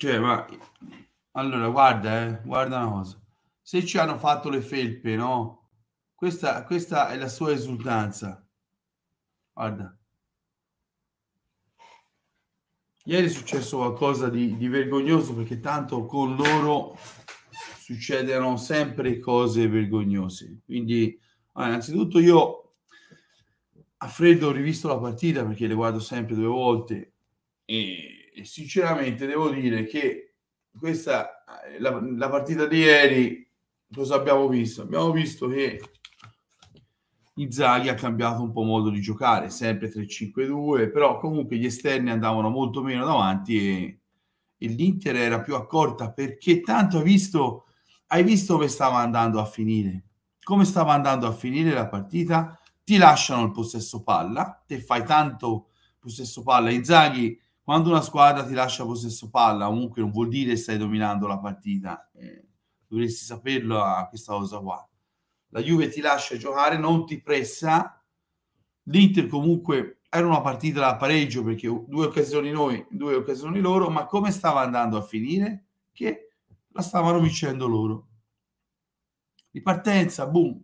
Cioè, ma allora guarda, eh, guarda una cosa. Se ci hanno fatto le felpe, no? Questa, questa è la sua esultanza. Guarda. Ieri è successo qualcosa di, di vergognoso perché tanto con loro succedono sempre cose vergognose. Quindi, allora, innanzitutto io a freddo ho rivisto la partita perché le guardo sempre due volte e, sinceramente devo dire che questa la, la partita di ieri cosa abbiamo visto? Abbiamo visto che Inzaghi ha cambiato un po' modo di giocare, sempre 3-5-2, però comunque gli esterni andavano molto meno davanti e, e l'Inter era più accorta perché tanto hai visto, hai visto come stava andando a finire. Come stava andando a finire la partita? Ti lasciano il possesso palla, te fai tanto possesso palla. Inzaghi, quando una squadra ti lascia possesso palla, comunque non vuol dire che stai dominando la partita. Eh, dovresti saperlo a questa cosa qua la Juve ti lascia giocare, non ti pressa. L'Inter comunque era una partita da pareggio perché due occasioni noi, due occasioni loro, ma come stava andando a finire? Che la stavano vincendo loro. Di partenza, boom,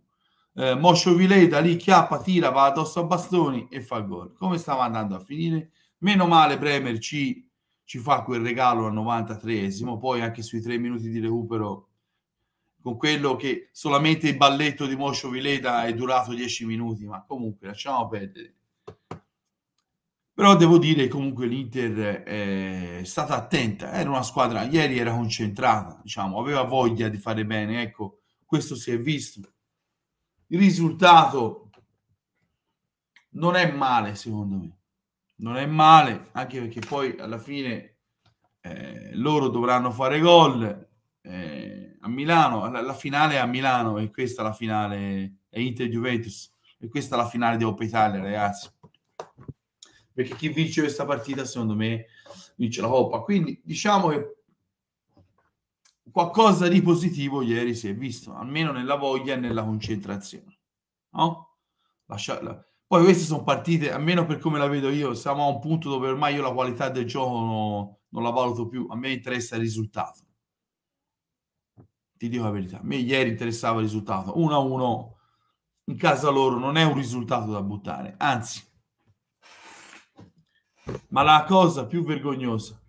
eh, Moscio Vileda lì chiappa, tira, va addosso a bastoni e fa gol. Come stava andando a finire? Meno male Bremer ci, ci fa quel regalo al 93esimo, poi anche sui tre minuti di recupero con quello che solamente il balletto di Moscio Vileda è durato dieci minuti, ma comunque lasciamo perdere. Però devo dire comunque l'Inter è stata attenta, era una squadra, ieri era concentrata, diciamo, aveva voglia di fare bene, ecco, questo si è visto. Il risultato non è male, secondo me. Non è male, anche perché poi alla fine eh, loro dovranno fare gol. Eh, a Milano, la, la, finale è a Milano e questa è la finale è Inter Juventus e questa è la finale di Coppa Italia, ragazzi. Perché chi vince questa partita, secondo me, vince la Coppa. Quindi diciamo che qualcosa di positivo ieri si è visto, almeno nella voglia e nella concentrazione. No? Lasciarla. Poi queste sono partite, almeno per come la vedo io, siamo a un punto dove ormai io la qualità del gioco no, non la valuto più, a me interessa il risultato. Ti dico la verità, a me ieri interessava il risultato. 1-1 in casa loro non è un risultato da buttare, anzi, ma la cosa più vergognosa,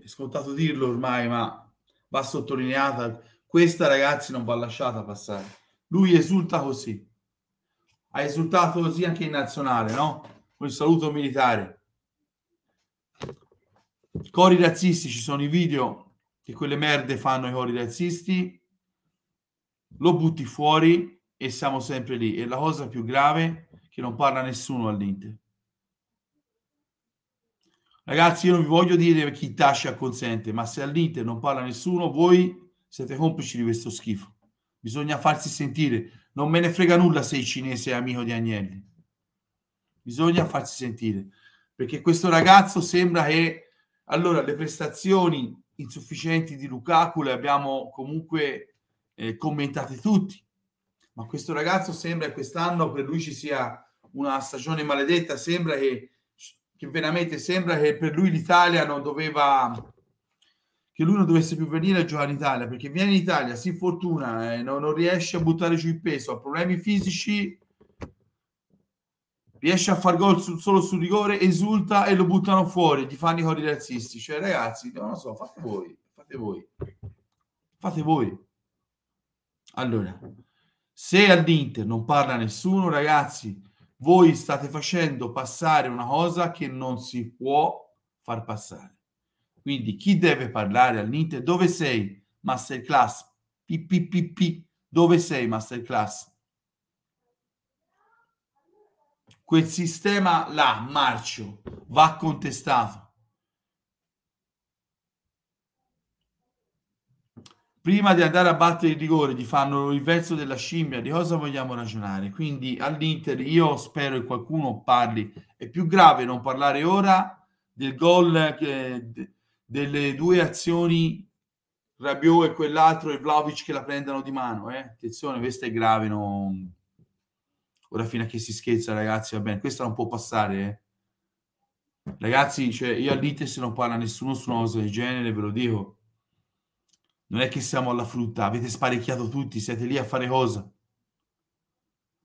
è scontato dirlo ormai, ma va sottolineata, questa ragazzi non va lasciata passare. Lui esulta così, ha esultato così anche in nazionale, no? Con il saluto militare Cori razzisti, ci sono i video che quelle merde fanno i cori razzisti, lo butti fuori e siamo sempre lì. E la cosa più grave è che non parla nessuno all'Inter. Ragazzi, io non vi voglio dire chi tascia consente, ma se all'Inter non parla nessuno, voi siete complici di questo schifo. Bisogna farsi sentire. Non me ne frega nulla se il cinese è amico di Agnelli. Bisogna farsi sentire. Perché questo ragazzo sembra che allora, le prestazioni insufficienti di Lukaku le abbiamo comunque eh, commentate tutti, ma questo ragazzo sembra che quest'anno per lui ci sia una stagione maledetta, sembra che, che veramente sembra che per lui l'Italia non doveva che lui non dovesse più venire a giocare in Italia perché viene in Italia, si fortuna, eh, non, non riesce a buttare giù il peso, ha problemi fisici riesce a far gol su, solo sul rigore, esulta e lo buttano fuori, gli fanno i cori razzisti. Cioè, ragazzi, non lo so, fate voi, fate voi. Fate voi. Allora, se all'Inter non parla nessuno, ragazzi, voi state facendo passare una cosa che non si può far passare. Quindi chi deve parlare all'Inter? Dove sei? Masterclass. PPPP. Dove sei? Masterclass. quel sistema là, marcio, va contestato. Prima di andare a battere il rigore, ti fanno il verso della scimmia, di cosa vogliamo ragionare? Quindi all'Inter io spero che qualcuno parli. È più grave non parlare ora del gol, che, delle due azioni Rabiot e quell'altro e Vlaovic che la prendono di mano. Eh? Attenzione, questo è grave, non ora fino a che si scherza ragazzi va bene questa non può passare eh. Ragazzi, cioè, io all'Inter se non parla nessuno su una cosa del genere, ve lo dico. Non è che siamo alla frutta, avete sparecchiato tutti, siete lì a fare cosa?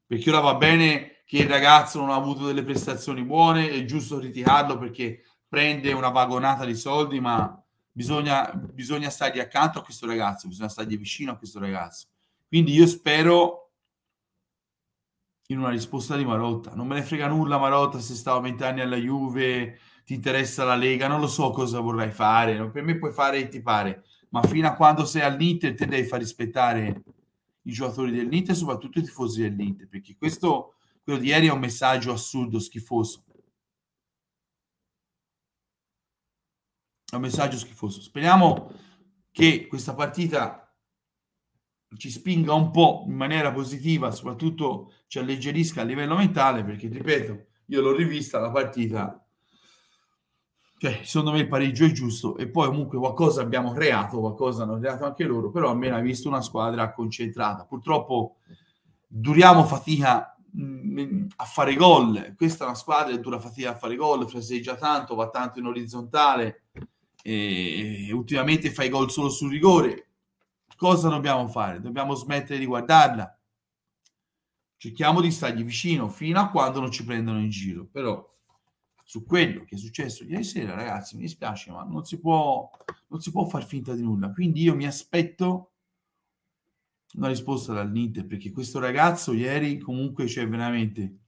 Perché ora va bene che il ragazzo non ha avuto delle prestazioni buone, è giusto criticarlo perché prende una vagonata di soldi, ma bisogna, bisogna stargli accanto a questo ragazzo, bisogna stargli vicino a questo ragazzo. Quindi io spero in una risposta di Marotta. Non me ne frega nulla Marotta se stavo vent'anni alla Juve, ti interessa la Lega, non lo so cosa vorrai fare, per me puoi fare e ti pare, ma fino a quando sei all'Inter te devi far rispettare i giocatori dell'Inter soprattutto i tifosi dell'Inter, perché questo, quello di ieri è un messaggio assurdo, schifoso. Un messaggio schifoso. Speriamo che questa partita ci spinga un po' in maniera positiva, soprattutto ci alleggerisca a livello mentale, perché ripeto, io l'ho rivista la partita, cioè secondo me il pareggio è giusto e poi comunque qualcosa abbiamo creato, qualcosa hanno creato anche loro, però almeno hai visto una squadra concentrata. Purtroppo duriamo fatica mh, a fare gol, questa è una squadra che dura fatica a fare gol, fraseggia tanto, va tanto in orizzontale e ultimamente fai gol solo sul rigore Cosa dobbiamo fare? Dobbiamo smettere di guardarla. Cerchiamo di stargli vicino fino a quando non ci prendono in giro. Però su quello che è successo ieri sera, ragazzi, mi dispiace, ma non si può, non si può far finta di nulla. Quindi io mi aspetto una risposta dall'Inter perché questo ragazzo ieri comunque c'è veramente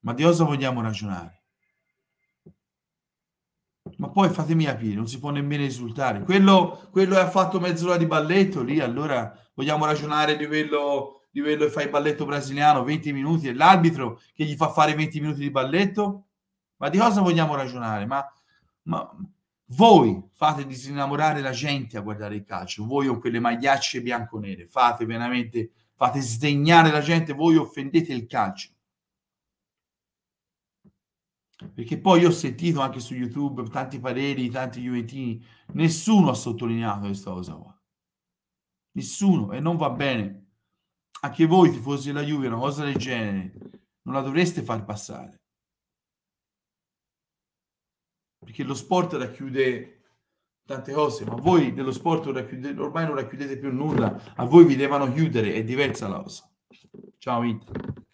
ma di cosa vogliamo ragionare? Ma poi fatemi capire, non si può nemmeno esultare. Quello, quello ha fatto mezz'ora di balletto lì, allora vogliamo ragionare di quello, di quello che fa il balletto brasiliano 20 minuti e l'arbitro che gli fa fare 20 minuti di balletto? Ma di cosa vogliamo ragionare? Ma, ma voi fate disinnamorare la gente a guardare il calcio, voi o quelle magliacce bianco-nere, fate veramente, fate sdegnare la gente, voi offendete il calcio. Perché poi io ho sentito anche su YouTube tanti pareri, tanti juventini, nessuno ha sottolineato questa cosa qua. Nessuno, e non va bene. Anche voi, tifosi della Juve, una cosa del genere, non la dovreste far passare. Perché lo sport racchiude tante cose, ma voi dello sport ormai non racchiudete più nulla. A voi vi devono chiudere, è diversa la cosa. Ciao, Inter.